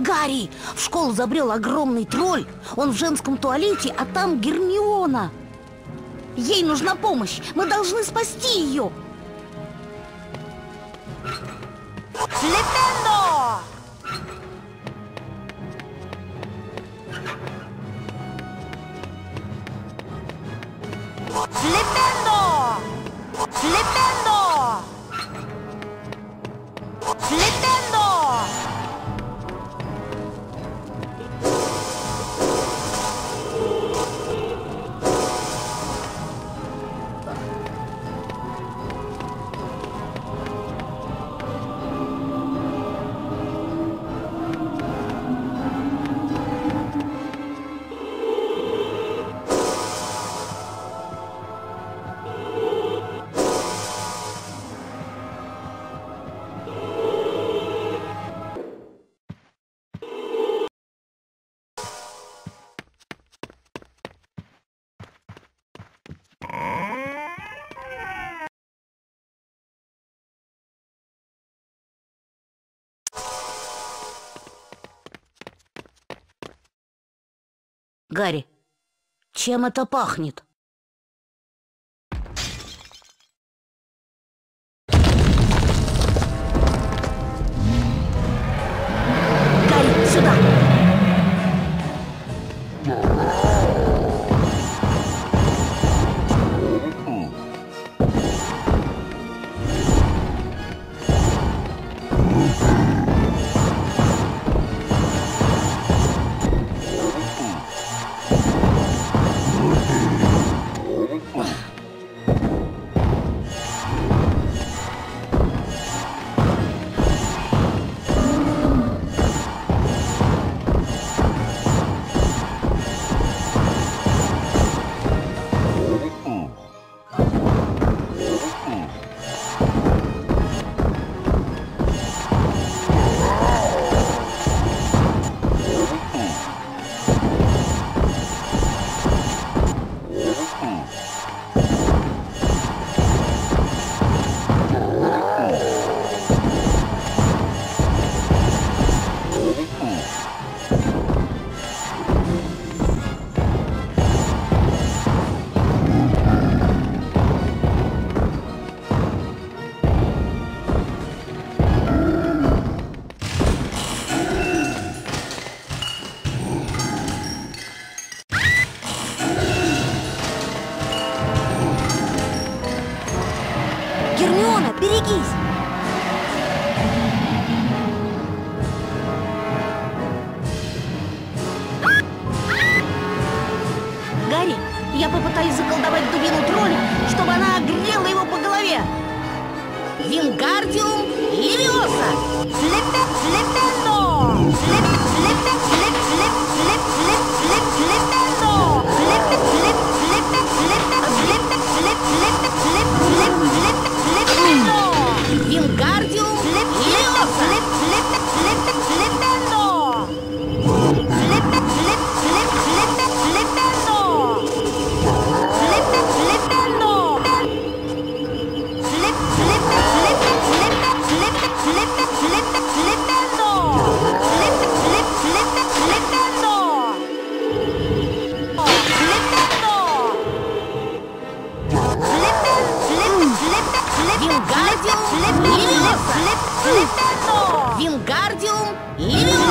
Гарри, в школу забрел огромный тролль. Он в женском туалете, а там Гермиона. Ей нужна помощь, мы должны спасти ее Гарри, чем это пахнет? Гермиона, берегись! Гарри, я попытаюсь заколдовать дубину тролля, чтобы она огрела его по голове. Вингардиум Левиоса! Слепе, слепendo! Слеп, слепе, слеп, слепе, Левиоса! слеп, слепendo! Вингардиум Левиоса!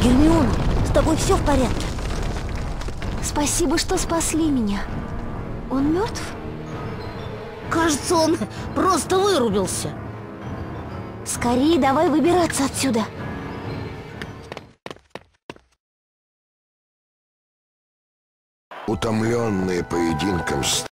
Гермиона, с тобой все в порядке? Спасибо, что спасли меня. Он мертв? Кажется, он просто вырубился. Скорее давай выбираться отсюда. Утомленные поединком